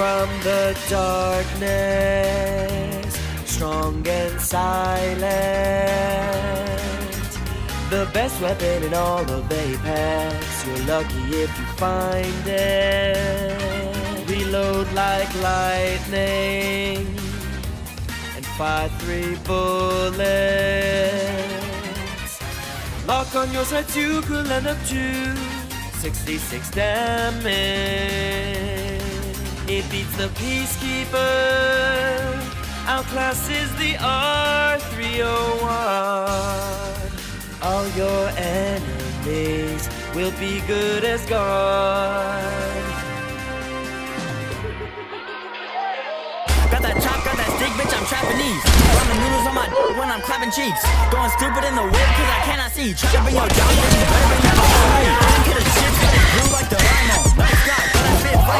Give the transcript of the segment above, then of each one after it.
from the darkness, strong and silent. The best weapon in all of Apex. You're lucky if you find it. Reload like lightning and fire three bullets. Lock on your sights, you could end up to 66 damage. It beats the Peacekeeper, outclasses the R301. All your enemies will be good as gone. Got that chop, got that stick, bitch, I'm Japanese. Ramen noodles on my when I'm clapping cheeks. Going stupid in the whip, cause I cannot see. Try to bring your job, bitch, you better bring that bitch to me. Get a shit, got it blue like the rhino. Nice guy, flames a iron.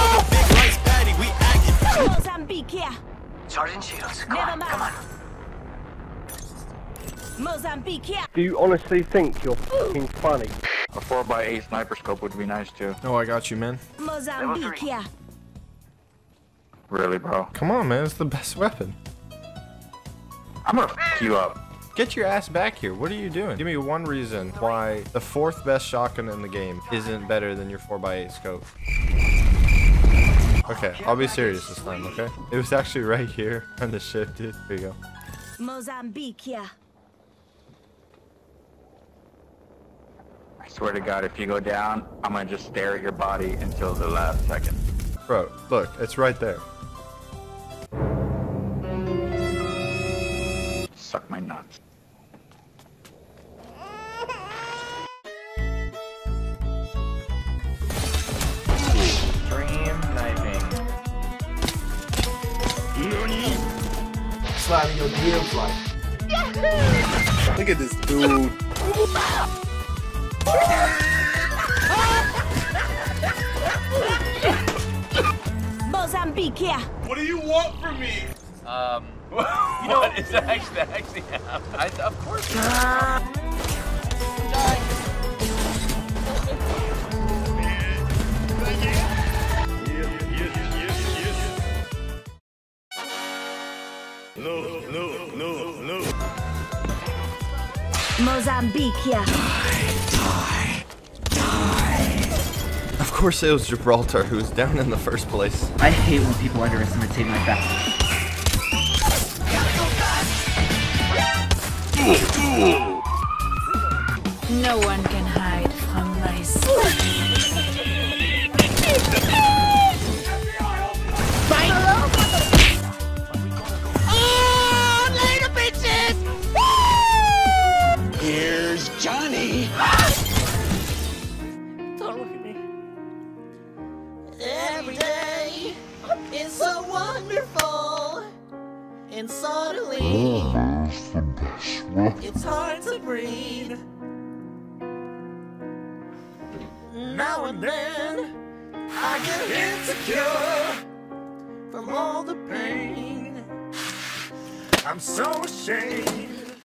Mozambique, yeah. Sergeant Shields, come Never on, mind. come on. Mozambique, yeah. Do you honestly think you're fucking funny? A 4x8 sniper scope would be nice too. No, I got you, man. Mozambique, yeah. Really, bro. Come on, man. It's the best weapon. I'm gonna f you up. Get your ass back here. What are you doing? Give me one reason why the fourth best shotgun in the game isn't better than your 4x8 scope. Okay, I'll be serious this time, okay? It was actually right here on the shifted. Here you go. Mozambique, yeah. I swear to God, if you go down, I'm gonna just stare at your body until the last second. Bro, look, it's right there. Suck my nuts. Sliding your DMs like. Look at this dude. Mozambique, yeah. What do you want from me? Um, you know what? It's actually that actually happened. I, of course. Mozambique, yeah. Of course it was Gibraltar who was down in the first place. I hate when people underestimate like that. No one can is so wonderful. And suddenly, it's hard to breathe. Now and then, I get insecure from all the pain. I'm so ashamed